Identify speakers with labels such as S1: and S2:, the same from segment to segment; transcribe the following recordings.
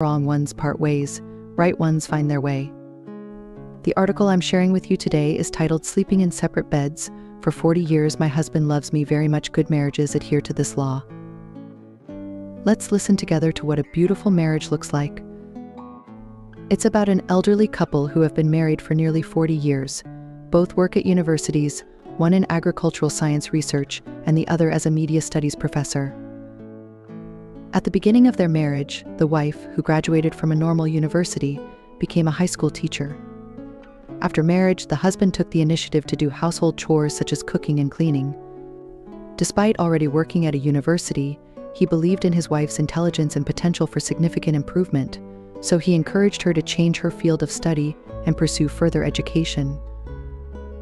S1: wrong ones part ways, right ones find their way. The article I'm sharing with you today is titled Sleeping in Separate Beds. For 40 years, my husband loves me very much. Good marriages adhere to this law. Let's listen together to what a beautiful marriage looks like. It's about an elderly couple who have been married for nearly 40 years. Both work at universities, one in agricultural science research and the other as a media studies professor. At the beginning of their marriage, the wife, who graduated from a normal university, became a high school teacher. After marriage, the husband took the initiative to do household chores such as cooking and cleaning. Despite already working at a university, he believed in his wife's intelligence and potential for significant improvement, so he encouraged her to change her field of study and pursue further education.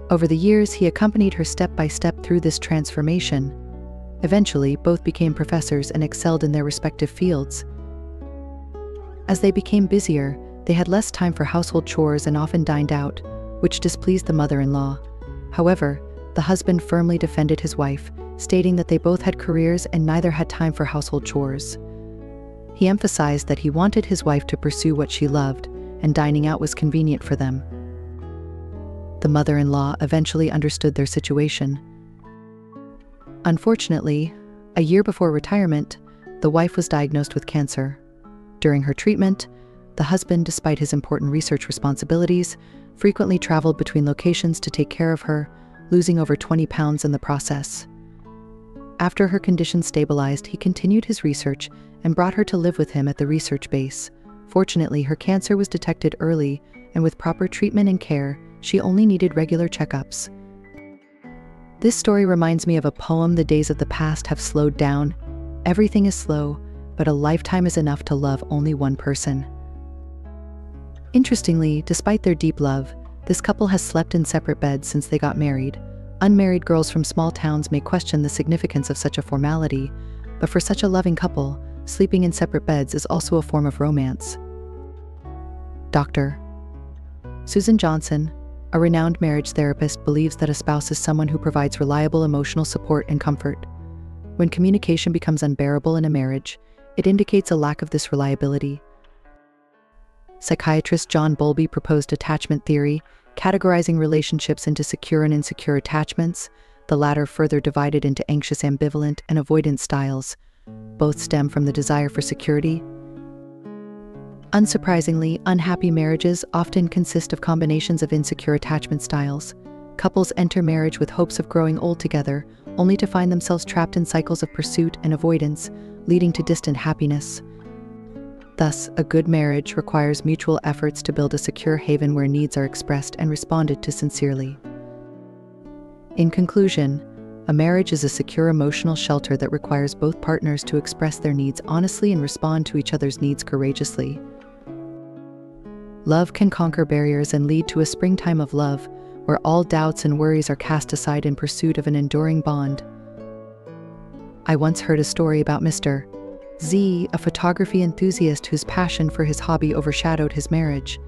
S1: Over the years, he accompanied her step by step through this transformation Eventually, both became professors and excelled in their respective fields. As they became busier, they had less time for household chores and often dined out, which displeased the mother in law. However, the husband firmly defended his wife, stating that they both had careers and neither had time for household chores. He emphasized that he wanted his wife to pursue what she loved, and dining out was convenient for them. The mother in law eventually understood their situation Unfortunately, a year before retirement, the wife was diagnosed with cancer. During her treatment, the husband, despite his important research responsibilities, frequently traveled between locations to take care of her, losing over 20 pounds in the process. After her condition stabilized, he continued his research and brought her to live with him at the research base. Fortunately, her cancer was detected early, and with proper treatment and care, she only needed regular checkups. This story reminds me of a poem The days of the past have slowed down. Everything is slow, but a lifetime is enough to love only one person. Interestingly, despite their deep love, this couple has slept in separate beds since they got married. Unmarried girls from small towns may question the significance of such a formality, but for such a loving couple, sleeping in separate beds is also a form of romance. Dr. Susan Johnson, a renowned marriage therapist believes that a spouse is someone who provides reliable emotional support and comfort. When communication becomes unbearable in a marriage, it indicates a lack of this reliability. Psychiatrist John Bowlby proposed attachment theory, categorizing relationships into secure and insecure attachments, the latter further divided into anxious ambivalent and avoidant styles. Both stem from the desire for security Unsurprisingly, unhappy marriages often consist of combinations of insecure attachment styles. Couples enter marriage with hopes of growing old together, only to find themselves trapped in cycles of pursuit and avoidance, leading to distant happiness. Thus, a good marriage requires mutual efforts to build a secure haven where needs are expressed and responded to sincerely. In conclusion, a marriage is a secure emotional shelter that requires both partners to express their needs honestly and respond to each other's needs courageously. Love can conquer barriers and lead to a springtime of love, where all doubts and worries are cast aside in pursuit of an enduring bond. I once heard a story about Mr. Z, a photography enthusiast whose passion for his hobby overshadowed his marriage.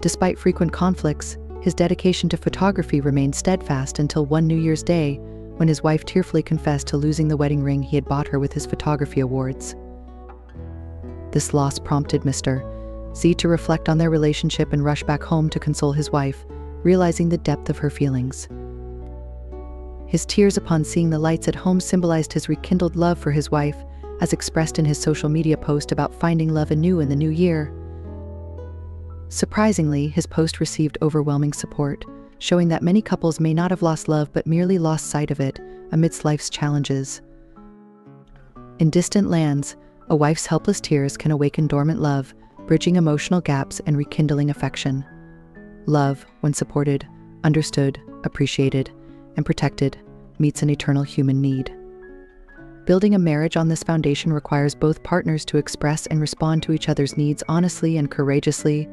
S1: Despite frequent conflicts, his dedication to photography remained steadfast until one New Year's Day, when his wife tearfully confessed to losing the wedding ring he had bought her with his photography awards. This loss prompted Mr. Z to reflect on their relationship and rush back home to console his wife, realizing the depth of her feelings. His tears upon seeing the lights at home symbolized his rekindled love for his wife, as expressed in his social media post about finding love anew in the new year. Surprisingly, his post received overwhelming support, showing that many couples may not have lost love but merely lost sight of it amidst life's challenges. In distant lands, a wife's helpless tears can awaken dormant love, bridging emotional gaps and rekindling affection. Love, when supported, understood, appreciated, and protected, meets an eternal human need. Building a marriage on this foundation requires both partners to express and respond to each other's needs honestly and courageously.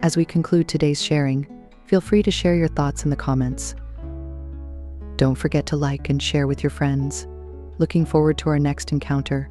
S1: As we conclude today's sharing, feel free to share your thoughts in the comments. Don't forget to like and share with your friends. Looking forward to our next encounter.